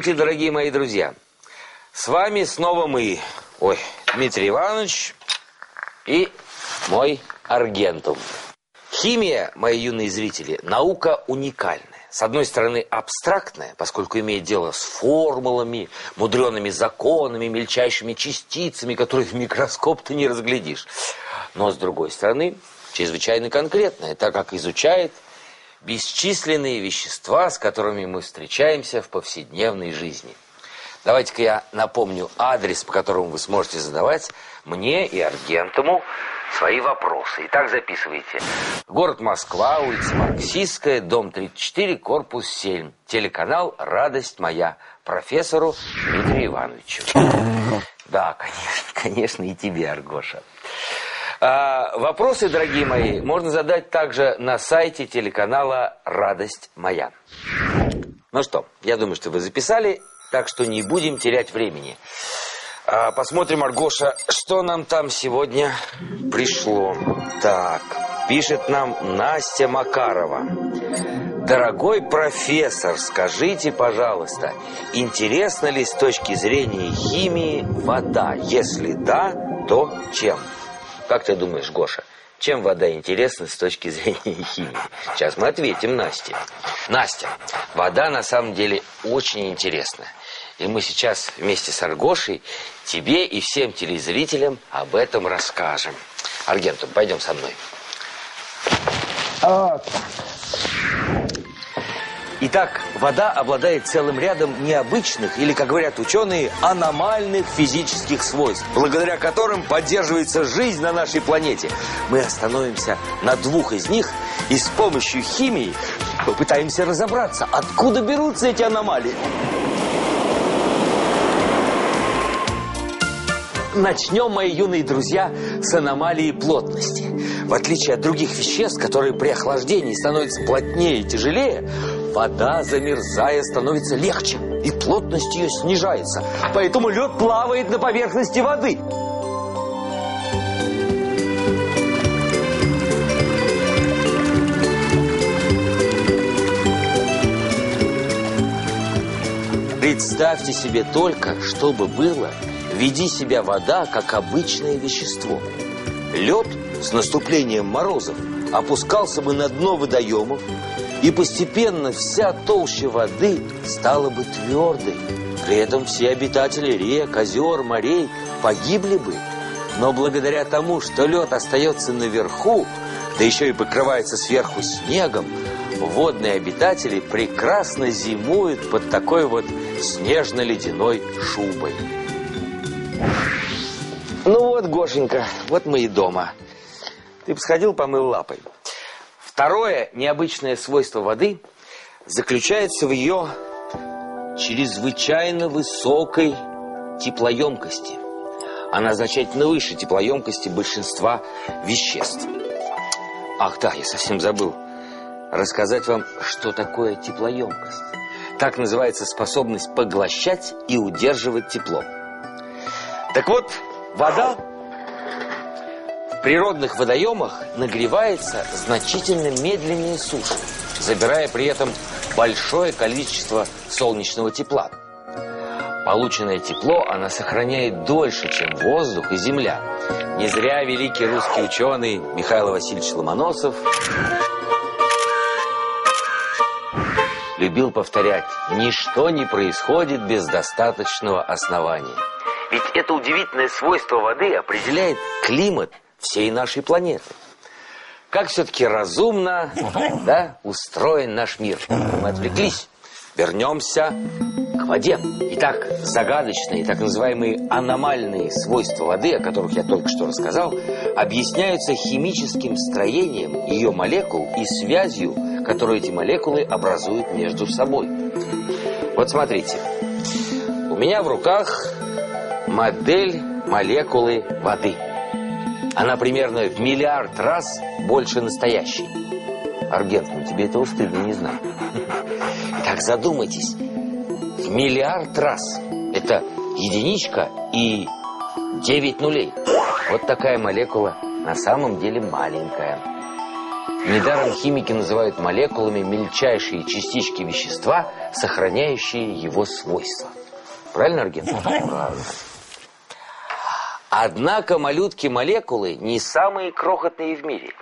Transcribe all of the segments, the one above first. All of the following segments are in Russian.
Здравствуйте, дорогие мои друзья. С вами снова мы. Ой, Дмитрий Иванович и мой Аргентум. Химия, мои юные зрители, наука уникальная. С одной стороны, абстрактная, поскольку имеет дело с формулами, мудреными законами, мельчайшими частицами, которые в микроскоп ты не разглядишь. Но, с другой стороны, чрезвычайно конкретная, так как изучает бесчисленные вещества, с которыми мы встречаемся в повседневной жизни. Давайте-ка я напомню адрес, по которому вы сможете задавать мне и Аргентуму свои вопросы. Итак, записывайте. Город Москва, улица Марксистская, дом 34, корпус 7. Телеканал «Радость моя» профессору Дмитрию Ивановичу. Да, конечно, конечно, и тебе, Аргоша. А, вопросы, дорогие мои, можно задать также на сайте телеканала «Радость моя». Ну что, я думаю, что вы записали, так что не будем терять времени. А, посмотрим, Аргоша, что нам там сегодня пришло. Так, пишет нам Настя Макарова. Дорогой профессор, скажите, пожалуйста, интересна ли с точки зрения химии вода? Если да, то чем? Как ты думаешь, Гоша, чем вода интересна с точки зрения химии? Сейчас мы ответим Насте. Настя, вода на самом деле очень интересна. И мы сейчас вместе с Аргошей тебе и всем телезрителям об этом расскажем. Аргентум, пойдем со мной. А, Итак, вода обладает целым рядом необычных, или, как говорят ученые, аномальных физических свойств, благодаря которым поддерживается жизнь на нашей планете. Мы остановимся на двух из них и с помощью химии попытаемся разобраться, откуда берутся эти аномалии. Начнем, мои юные друзья, с аномалии плотности. В отличие от других веществ, которые при охлаждении становятся плотнее и тяжелее, вода, замерзая, становится легче, и плотность ее снижается. Поэтому лед плавает на поверхности воды. Представьте себе только, что бы было, веди себя вода, как обычное вещество. Лед с наступлением морозов опускался бы на дно водоемов, и постепенно вся толща воды стала бы твердой. При этом все обитатели рек, озер, морей погибли бы. Но благодаря тому, что лед остается наверху, да еще и покрывается сверху снегом, водные обитатели прекрасно зимуют под такой вот снежно-ледяной шубой. Ну вот, Гошенька, вот мы и дома. Ты бы сходил, помыл лапой. Второе необычное свойство воды заключается в ее чрезвычайно высокой теплоемкости. Она значительно выше теплоемкости большинства веществ. Ах да, я совсем забыл рассказать вам, что такое теплоемкость. Так называется способность поглощать и удерживать тепло. Так вот, вода в природных водоемах нагревается значительно медленнее суши, забирая при этом большое количество солнечного тепла. Полученное тепло она сохраняет дольше, чем воздух и земля. Не зря великий русский ученый Михаил Васильевич Ломоносов любил повторять «Ничто не происходит без достаточного основания». Ведь это удивительное свойство воды определяет климат всей нашей планеты. Как все-таки разумно да, устроен наш мир. Мы отвлеклись. Вернемся к воде. Итак, загадочные, так называемые аномальные свойства воды, о которых я только что рассказал, объясняются химическим строением ее молекул и связью, которую эти молекулы образуют между собой. Вот смотрите. У меня в руках модель молекулы воды. Она примерно в миллиард раз больше настоящей. Аргент, ну тебе этого стыдно не знать. Итак, задумайтесь. В миллиард раз. Это единичка и 9 нулей. Вот такая молекула на самом деле маленькая. Недаром химики называют молекулами мельчайшие частички вещества, сохраняющие его свойства. Правильно, Арген? Правильно. Однако малютки-молекулы не самые крохотные в мире.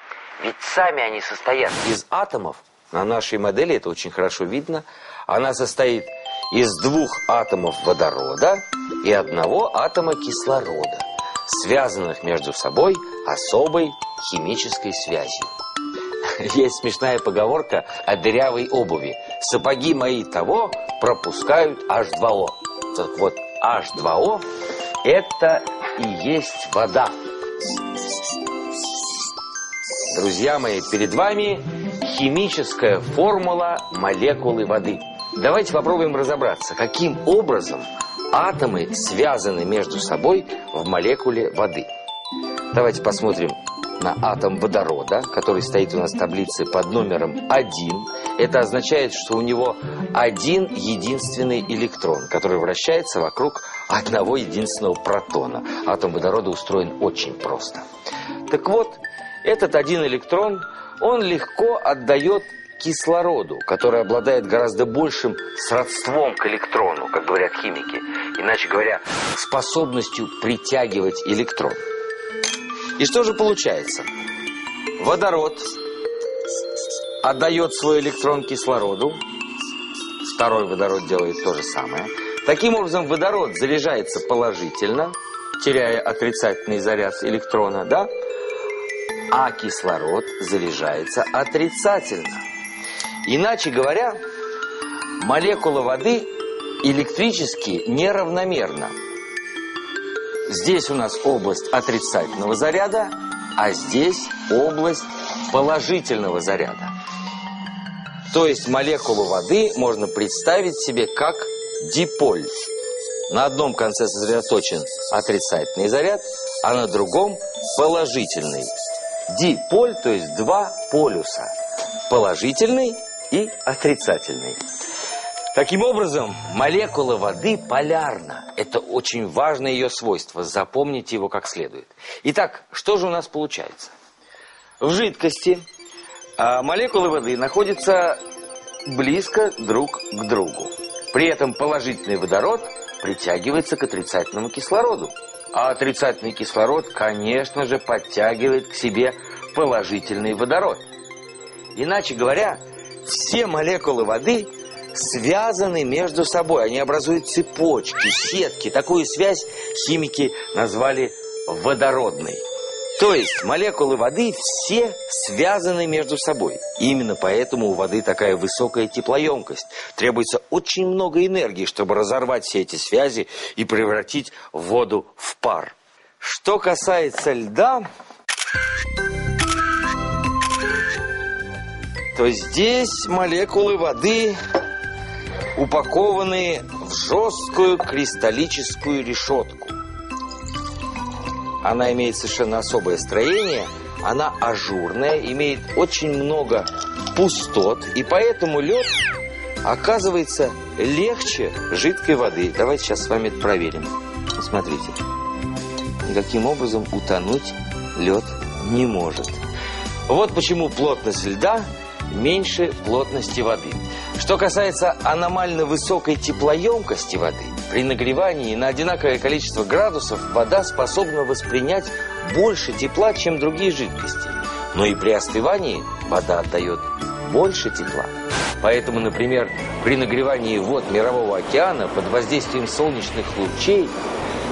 Ведь сами они состоят из атомов. На нашей модели это очень хорошо видно. Она состоит из двух атомов водорода и одного атома кислорода, связанных между собой особой химической связью. Есть смешная поговорка о дырявой обуви. Сапоги мои того пропускают H2O. Так вот, H2O – это и есть вода. Друзья мои, перед вами химическая формула молекулы воды. Давайте попробуем разобраться, каким образом атомы связаны между собой в молекуле воды. Давайте посмотрим на атом водорода, который стоит у нас в таблице под номером 1. Это означает, что у него один единственный электрон, который вращается вокруг одного единственного протона. Атом водорода устроен очень просто. Так вот, этот один электрон, он легко отдает кислороду, который обладает гораздо большим сродством к электрону, как говорят химики. Иначе говоря, способностью притягивать электрон. И что же получается? Водород отдает свой электрон кислороду, второй водород делает то же самое. Таким образом, водород заряжается положительно, теряя отрицательный заряд электрона, да? А кислород заряжается отрицательно. Иначе говоря, молекула воды электрически неравномерна. Здесь у нас область отрицательного заряда, а здесь область положительного заряда. То есть молекулу воды можно представить себе как диполь. На одном конце сосредоточен отрицательный заряд, а на другом положительный. Диполь, то есть два полюса. Положительный и отрицательный. Таким образом, молекула воды полярна. Это очень важное ее свойство. Запомните его как следует. Итак, что же у нас получается? В жидкости а, молекулы воды находятся близко друг к другу. При этом положительный водород притягивается к отрицательному кислороду. А отрицательный кислород, конечно же, подтягивает к себе положительный водород. Иначе говоря, все молекулы воды связаны между собой. Они образуют цепочки, сетки. Такую связь химики назвали водородной. То есть молекулы воды все связаны между собой. Именно поэтому у воды такая высокая теплоемкость. Требуется очень много энергии, чтобы разорвать все эти связи и превратить воду в пар. Что касается льда, то здесь молекулы воды упакованные в жесткую кристаллическую решетку. Она имеет совершенно особое строение, она ажурная, имеет очень много пустот, и поэтому лед оказывается легче жидкой воды. Давайте сейчас с вами это проверим. Смотрите. Никаким образом утонуть лед не может. Вот почему плотность льда меньше плотности воды. Что касается аномально высокой теплоемкости воды, при нагревании на одинаковое количество градусов вода способна воспринять больше тепла, чем другие жидкости. Но и при остывании вода отдает больше тепла. Поэтому, например, при нагревании вод Мирового океана под воздействием солнечных лучей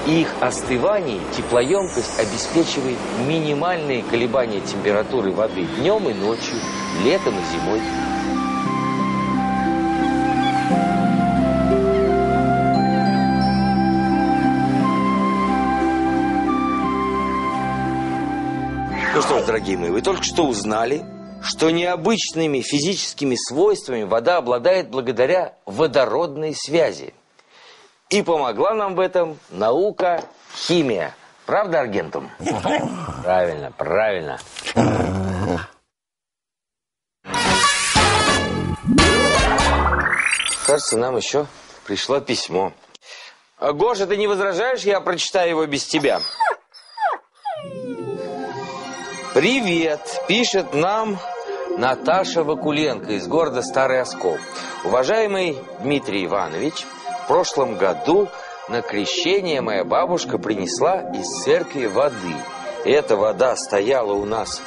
и их остывании теплоемкость обеспечивает минимальные колебания температуры воды днем и ночью, летом и зимой. Ну что ж, дорогие мои, вы только что узнали, что необычными физическими свойствами вода обладает благодаря водородной связи. И помогла нам в этом наука химия. Правда, Аргентум? Правильно, правильно. Кажется, нам еще пришло письмо. Гоша, ты не возражаешь? Я прочитаю его без тебя. Привет, пишет нам Наташа Вакуленко из города Старый Оскол. Уважаемый Дмитрий Иванович, в прошлом году на крещение моя бабушка принесла из церкви воды. Эта вода стояла у нас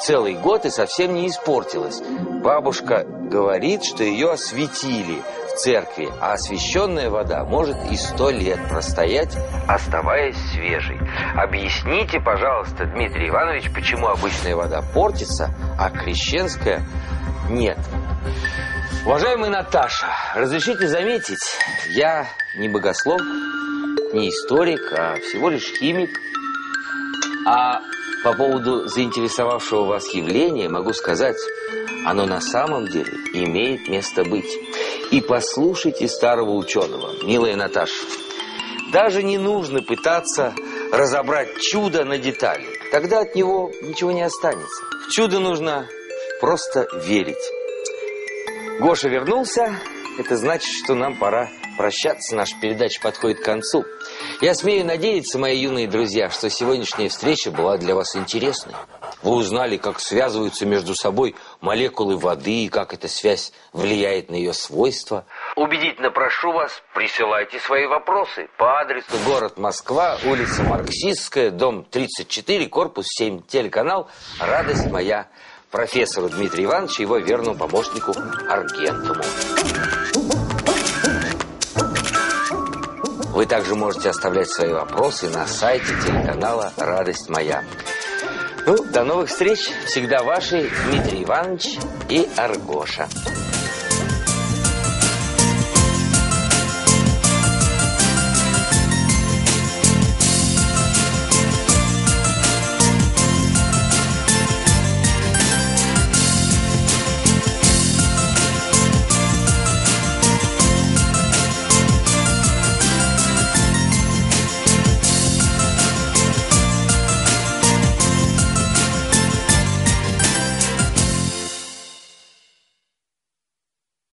целый год и совсем не испортилась. Бабушка говорит, что ее осветили церкви, а освященная вода может и сто лет простоять, оставаясь свежей. Объясните, пожалуйста, Дмитрий Иванович, почему обычная вода портится, а крещенская нет. Уважаемая Наташа, разрешите заметить, я не богослов, не историк, а всего лишь химик. А по поводу заинтересовавшего вас явления могу сказать, оно на самом деле имеет место быть. И послушайте старого ученого, милая Наташа. Даже не нужно пытаться разобрать чудо на детали. Тогда от него ничего не останется. В чудо нужно просто верить. Гоша вернулся. Это значит, что нам пора прощаться. Наша передача подходит к концу. Я смею надеяться, мои юные друзья, что сегодняшняя встреча была для вас интересной. Вы узнали, как связываются между собой молекулы воды и как эта связь влияет на ее свойства. Убедительно прошу вас, присылайте свои вопросы по адресу город Москва, улица Марксистская, дом 34, корпус 7, телеканал «Радость моя» профессору Дмитрию Ивановичу и его верному помощнику Аргентуму. Вы также можете оставлять свои вопросы на сайте телеканала «Радость моя». Ну, до новых встреч. Всегда ваши Дмитрий Иванович и Аргоша.